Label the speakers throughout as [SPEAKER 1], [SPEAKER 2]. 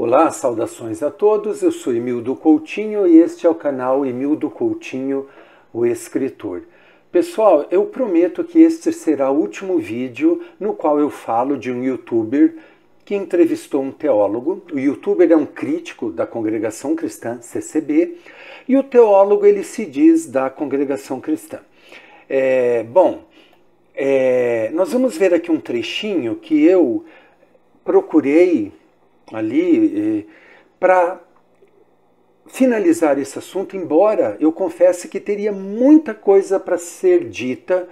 [SPEAKER 1] Olá, saudações a todos. Eu sou Emildo Coutinho e este é o canal Emildo Coutinho, o escritor. Pessoal, eu prometo que este será o último vídeo no qual eu falo de um youtuber que entrevistou um teólogo. O youtuber é um crítico da congregação cristã CCB e o teólogo ele se diz da congregação cristã. É, bom, é, nós vamos ver aqui um trechinho que eu procurei ali para finalizar esse assunto, embora eu confesse que teria muita coisa para ser dita,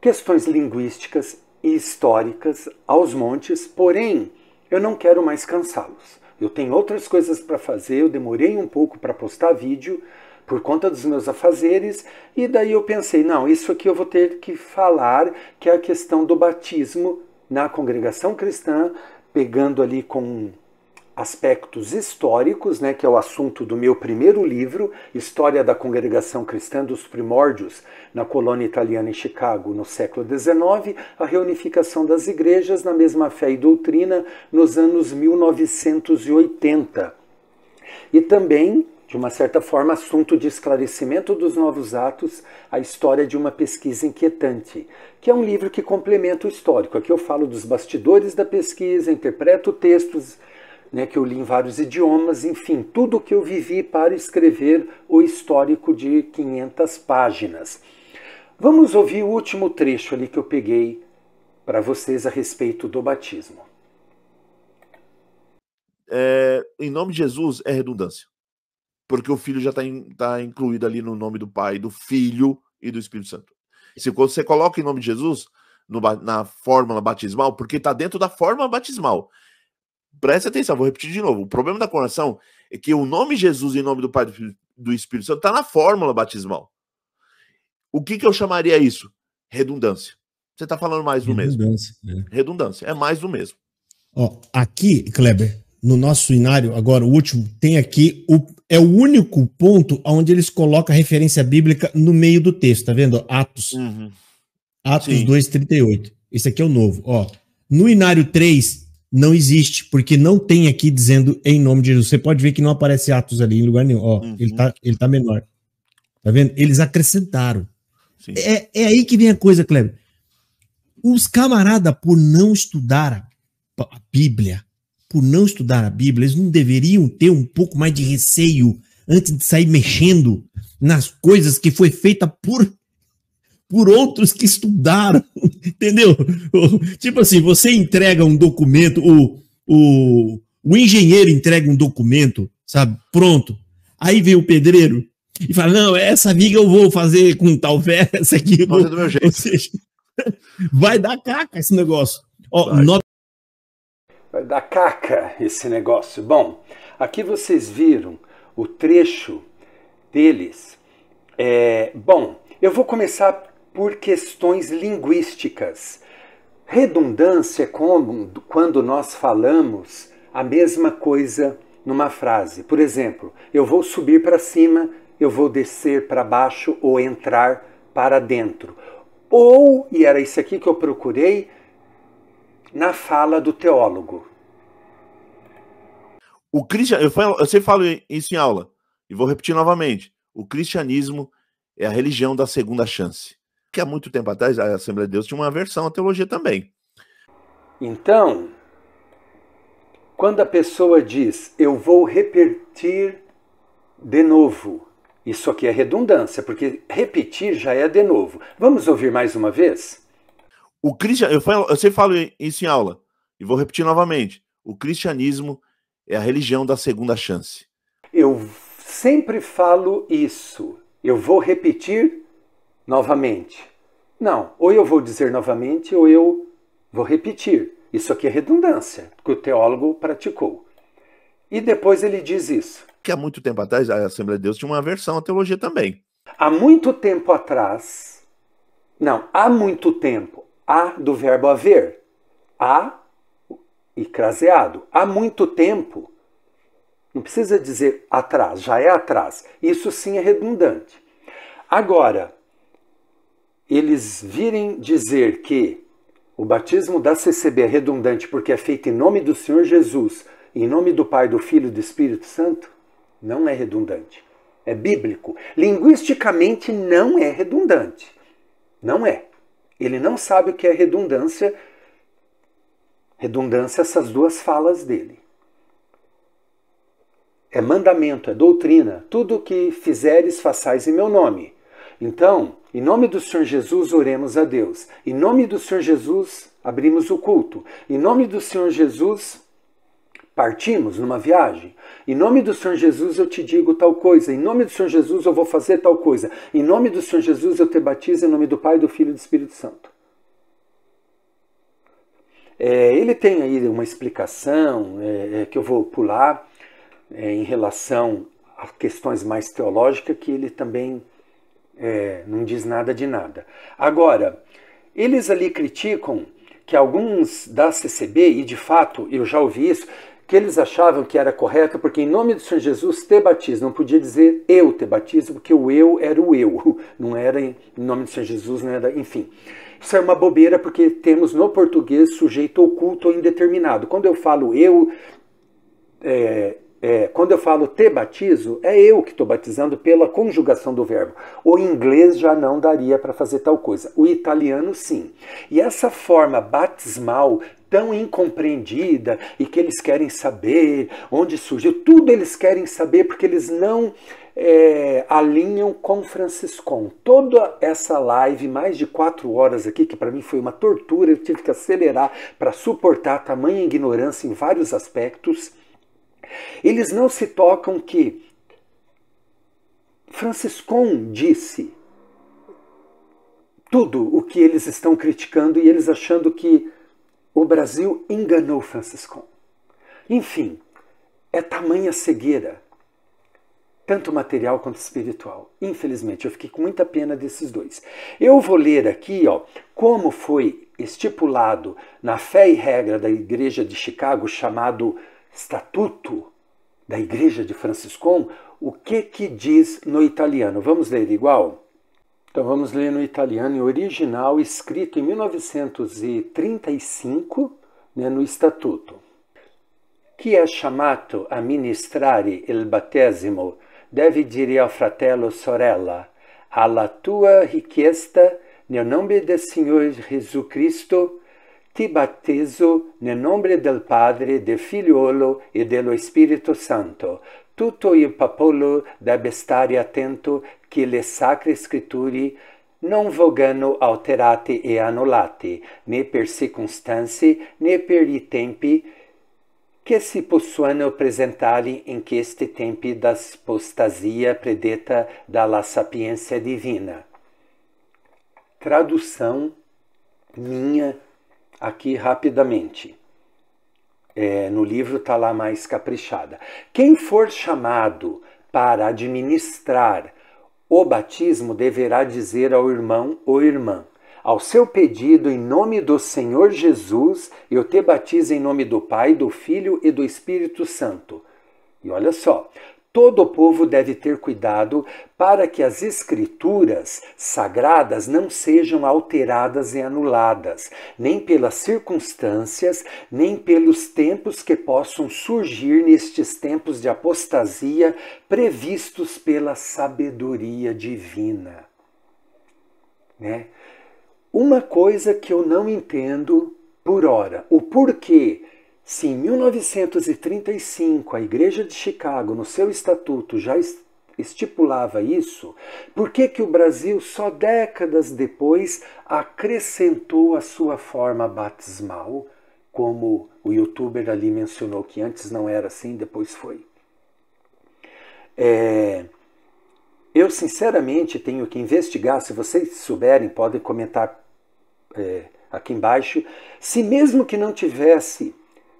[SPEAKER 1] questões linguísticas e históricas aos montes, porém eu não quero mais cansá-los. Eu tenho outras coisas para fazer, eu demorei um pouco para postar vídeo por conta dos meus afazeres, e daí eu pensei, não, isso aqui eu vou ter que falar, que é a questão do batismo na congregação cristã, pegando ali com aspectos históricos, né, que é o assunto do meu primeiro livro, História da Congregação Cristã dos Primórdios na colônia italiana em Chicago no século XIX, a reunificação das igrejas na mesma fé e doutrina nos anos 1980. E também, de uma certa forma, assunto de esclarecimento dos novos atos, a história de uma pesquisa inquietante, que é um livro que complementa o histórico. Aqui eu falo dos bastidores da pesquisa, interpreto textos né, que eu li em vários idiomas, enfim, tudo o que eu vivi para escrever o histórico de 500 páginas. Vamos ouvir o último trecho ali que eu peguei para vocês a respeito do batismo.
[SPEAKER 2] É, em nome de Jesus é redundância, porque o Filho já está in, tá incluído ali no nome do Pai, do Filho e do Espírito Santo. Se você coloca em nome de Jesus no, na fórmula batismal, porque está dentro da fórmula batismal preste atenção, vou repetir de novo. O problema da coroação é que o nome Jesus em nome do Pai do Espírito Santo está na fórmula batismal. O que, que eu chamaria isso? Redundância. Você está falando mais do mesmo. Redundância. É. Redundância. É mais do mesmo.
[SPEAKER 3] Ó, aqui, Kleber, no nosso inário, agora o último, tem aqui o é o único ponto onde eles colocam a referência bíblica no meio do texto, tá vendo? Atos. Uhum. Atos 2:38. Esse aqui é o novo, ó. No inário 3 não existe, porque não tem aqui dizendo em nome de Jesus. Você pode ver que não aparece Atos ali em lugar nenhum. Ó, uhum. ele, tá, ele tá menor. Tá vendo? Eles acrescentaram. É, é aí que vem a coisa, Kleber. Os camaradas, por não estudar a, a Bíblia, por não estudar a Bíblia, eles não deveriam ter um pouco mais de receio antes de sair mexendo nas coisas que foi feita por por outros que estudaram, entendeu? Tipo assim, você entrega um documento, o, o, o engenheiro entrega um documento, sabe? Pronto. Aí vem o pedreiro e fala: Não, essa viga eu vou fazer com tal fé, essa aqui eu vou. Jeito. Seja, vai dar caca esse negócio. Ó, vai. Not...
[SPEAKER 1] vai dar caca esse negócio. Bom, aqui vocês viram o trecho deles. É, bom, eu vou começar por questões linguísticas. Redundância é como quando nós falamos a mesma coisa numa frase. Por exemplo, eu vou subir para cima, eu vou descer para baixo ou entrar para dentro. Ou, e era isso aqui que eu procurei, na fala do teólogo.
[SPEAKER 2] O cristian... eu, falo, eu sempre falo isso em aula, e vou repetir novamente. O cristianismo é a religião da segunda chance que há muito tempo atrás a Assembleia de Deus tinha uma versão à teologia também.
[SPEAKER 1] Então, quando a pessoa diz eu vou repetir de novo, isso aqui é redundância, porque repetir já é de novo. Vamos ouvir mais uma vez?
[SPEAKER 2] O cristian... eu, falo, eu sempre falo isso em aula, e vou repetir novamente. O cristianismo é a religião da segunda chance.
[SPEAKER 1] Eu sempre falo isso. Eu vou repetir novamente. Não, ou eu vou dizer novamente ou eu vou repetir. Isso aqui é redundância, que o teólogo praticou. E depois ele diz isso.
[SPEAKER 2] Que há muito tempo atrás a Assembleia de Deus tinha uma versão à teologia também.
[SPEAKER 1] Há muito tempo atrás, não, há muito tempo, há do verbo haver, há e craseado. Há muito tempo, não precisa dizer atrás, já é atrás. Isso sim é redundante. Agora, eles virem dizer que o batismo da CCB é redundante porque é feito em nome do Senhor Jesus em nome do Pai, do Filho e do Espírito Santo, não é redundante. É bíblico. Linguisticamente não é redundante. Não é. Ele não sabe o que é redundância. Redundância, essas duas falas dele. É mandamento, é doutrina. Tudo o que fizeres, façais em meu nome. Então, em nome do Senhor Jesus, oremos a Deus. Em nome do Senhor Jesus, abrimos o culto. Em nome do Senhor Jesus, partimos numa viagem. Em nome do Senhor Jesus eu te digo tal coisa. Em nome do Senhor Jesus eu vou fazer tal coisa. Em nome do Senhor Jesus eu te batizo em nome do Pai, do Filho e do Espírito Santo. É, ele tem aí uma explicação é, é que eu vou pular é, em relação a questões mais teológicas que ele também é, não diz nada de nada. Agora, eles ali criticam que alguns da CCB, e de fato eu já ouvi isso, que eles achavam que era correto, porque em nome do Senhor Jesus te batizo, não podia dizer eu te batizo, porque o eu era o eu, não era em nome do Senhor Jesus, não era, enfim. Isso é uma bobeira porque temos no português sujeito oculto ou indeterminado. Quando eu falo eu, é, é, quando eu falo te batizo, é eu que estou batizando pela conjugação do verbo. O inglês já não daria para fazer tal coisa. O italiano, sim. E essa forma batismal tão incompreendida e que eles querem saber onde surgiu, tudo eles querem saber porque eles não é, alinham com Franciscon. Toda essa live, mais de quatro horas aqui, que para mim foi uma tortura, eu tive que acelerar para suportar tamanha ignorância em vários aspectos eles não se tocam que Franciscon disse tudo o que eles estão criticando e eles achando que o Brasil enganou Franciscon. Enfim, é tamanha cegueira, tanto material quanto espiritual. Infelizmente, eu fiquei com muita pena desses dois. Eu vou ler aqui, ó, como foi estipulado na fé e regra da Igreja de Chicago, chamado estatuto da Igreja de Franciscon, o que que diz no italiano? Vamos ler igual? Então vamos ler no italiano original, escrito em 1935, né, no Estatuto. Chi è chiamato a ministrare il battesimo deve dire al fratello sorella, alla tua richiesta, nel nome del Signore Gesù Cristo, ti battezo nel nome del Padre, del Figliolo e dello Spirito Santo. Tutto il popolo deve stare attento che le sacre scritture non vengano alterate e annullate, né per circostanze, né per i tempi che si possono presentare in questi tempi da apostasia predetta dalla sapiência divina. Tradução minha aqui rapidamente. É, no livro está lá mais caprichada. Quem for chamado para administrar o batismo deverá dizer ao irmão ou irmã: ao seu pedido, em nome do Senhor Jesus, eu te batizo em nome do Pai, do Filho e do Espírito Santo. E olha só, todo o povo deve ter cuidado para que as escrituras sagradas não sejam alteradas e anuladas, nem pelas circunstâncias, nem pelos tempos que possam surgir nestes tempos de apostasia previstos pela sabedoria divina. Né? Uma coisa que eu não entendo por hora, o porquê se em 1935 a Igreja de Chicago, no seu estatuto, já estipulava isso, por que, que o Brasil, só décadas depois, acrescentou a sua forma batismal, como o youtuber ali mencionou que antes não era assim, depois foi? É, eu, sinceramente, tenho que investigar. Se vocês souberem, podem comentar é, aqui embaixo. Se mesmo que não tivesse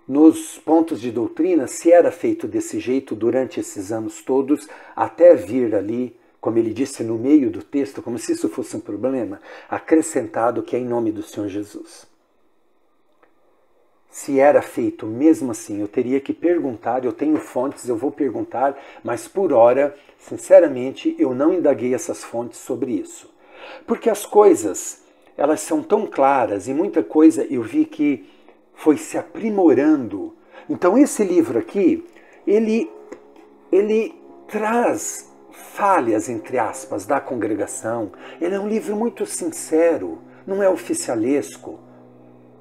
[SPEAKER 1] nos pontos de doutrina, se era feito desse jeito durante esses anos todos, até vir ali, como ele disse no meio do texto, como se isso fosse um problema, acrescentado que é em nome do Senhor Jesus. Se era feito mesmo assim, eu teria que perguntar, eu tenho fontes, eu vou perguntar, mas por hora, sinceramente, eu não indaguei essas fontes sobre isso. Porque as coisas, elas são tão claras e muita coisa eu vi que foi se aprimorando Então esse livro aqui, ele, ele traz falhas, entre aspas, da congregação. Ele é um livro muito sincero, não é oficialesco.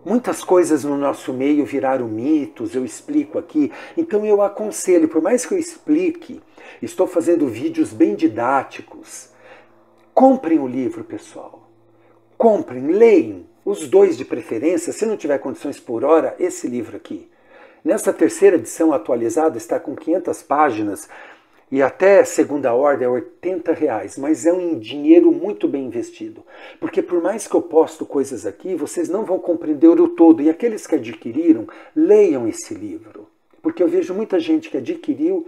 [SPEAKER 1] Muitas coisas no nosso meio viraram mitos, eu explico aqui. Então eu aconselho, por mais que eu explique, estou fazendo vídeos bem didáticos. Comprem o livro, pessoal. Comprem, leem, os dois de preferência. Se não tiver condições por hora, esse livro aqui. Nessa terceira edição atualizada está com 500 páginas e até segunda ordem é 80 reais, mas é um dinheiro muito bem investido. Porque por mais que eu posto coisas aqui, vocês não vão compreender o todo. E aqueles que adquiriram, leiam esse livro. Porque eu vejo muita gente que adquiriu,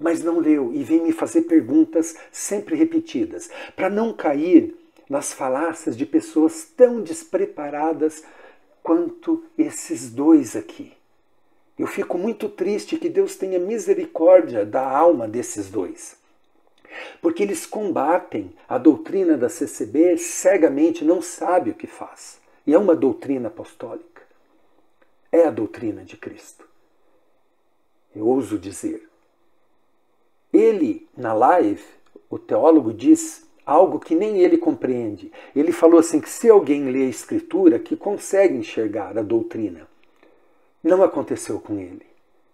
[SPEAKER 1] mas não leu e vem me fazer perguntas sempre repetidas, para não cair nas falácias de pessoas tão despreparadas quanto esses dois aqui. Eu fico muito triste que Deus tenha misericórdia da alma desses dois. Porque eles combatem a doutrina da CCB cegamente, não sabe o que faz. E é uma doutrina apostólica. É a doutrina de Cristo. Eu ouso dizer. Ele, na live, o teólogo diz algo que nem ele compreende. Ele falou assim que se alguém lê a escritura, que consegue enxergar a doutrina. Não aconteceu com ele.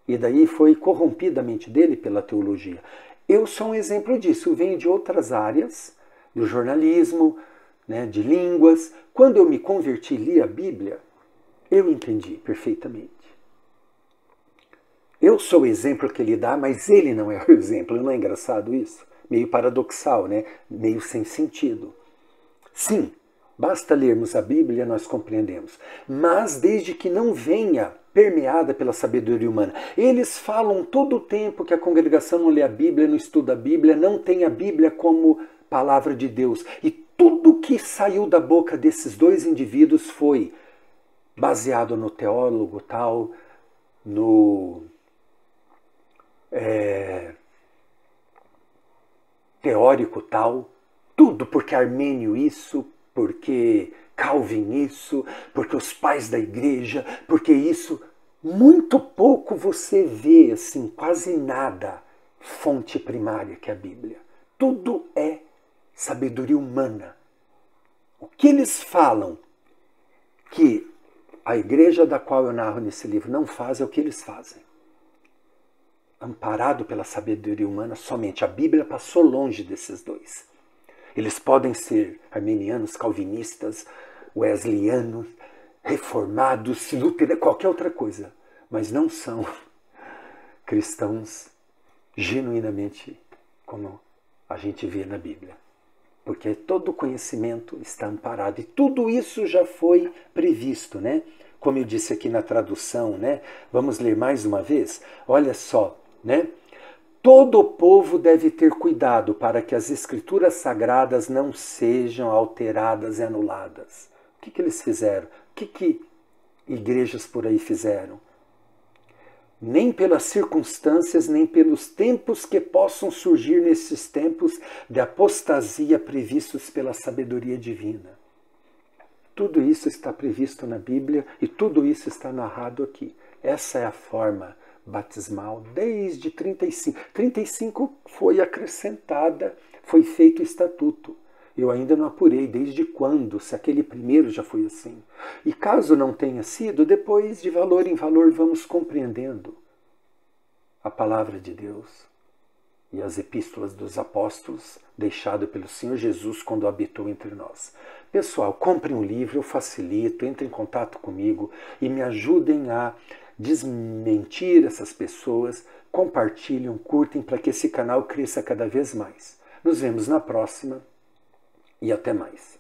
[SPEAKER 1] E daí foi corrompida a mente dele pela teologia. Eu sou um exemplo disso. Eu venho de outras áreas, do jornalismo, né, de línguas. Quando eu me converti e li a Bíblia, eu entendi perfeitamente. Eu sou o exemplo que ele dá, mas ele não é o exemplo. Não é engraçado isso? Meio paradoxal, né? Meio sem sentido. Sim, basta lermos a Bíblia nós compreendemos. Mas desde que não venha permeada pela sabedoria humana. Eles falam todo o tempo que a congregação não lê a Bíblia, não estuda a Bíblia, não tem a Bíblia como palavra de Deus. E tudo que saiu da boca desses dois indivíduos foi baseado no teólogo tal, no é, teórico tal, tudo porque Armênio isso, porque Calvin isso, porque os pais da igreja, porque isso. Muito pouco você vê, assim, quase nada, fonte primária que é a Bíblia. Tudo é sabedoria humana. O que eles falam que a igreja da qual eu narro nesse livro não faz é o que eles fazem. Amparado pela sabedoria humana somente. A Bíblia passou longe desses dois. Eles podem ser armenianos, calvinistas, wesleyanos, reformados, luteranos, qualquer outra coisa, mas não são cristãos genuinamente como a gente vê na Bíblia. Porque todo conhecimento está amparado e tudo isso já foi previsto, né? Como eu disse aqui na tradução, né? Vamos ler mais uma vez? Olha só, né? Todo o povo deve ter cuidado para que as escrituras sagradas não sejam alteradas e anuladas. O que, que eles fizeram? O que, que igrejas por aí fizeram? Nem pelas circunstâncias, nem pelos tempos que possam surgir nesses tempos de apostasia previstos pela sabedoria divina. Tudo isso está previsto na Bíblia e tudo isso está narrado aqui. Essa é a forma batismal desde 35. 35 foi acrescentada, foi feito o estatuto. Eu ainda não apurei desde quando, se aquele primeiro já foi assim. E caso não tenha sido, depois, de valor em valor, vamos compreendendo a palavra de Deus e as epístolas dos apóstolos deixado pelo Senhor Jesus quando habitou entre nós. Pessoal, comprem um livro, eu facilito, entrem em contato comigo e me ajudem a desmentir essas pessoas, compartilhem, curtem para que esse canal cresça cada vez mais. Nos vemos na próxima e até mais.